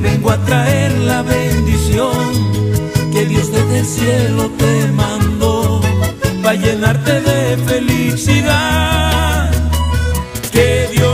vengo a traer la bendición que Dios desde el cielo te mandó para llenarte de felicidad. Que Dios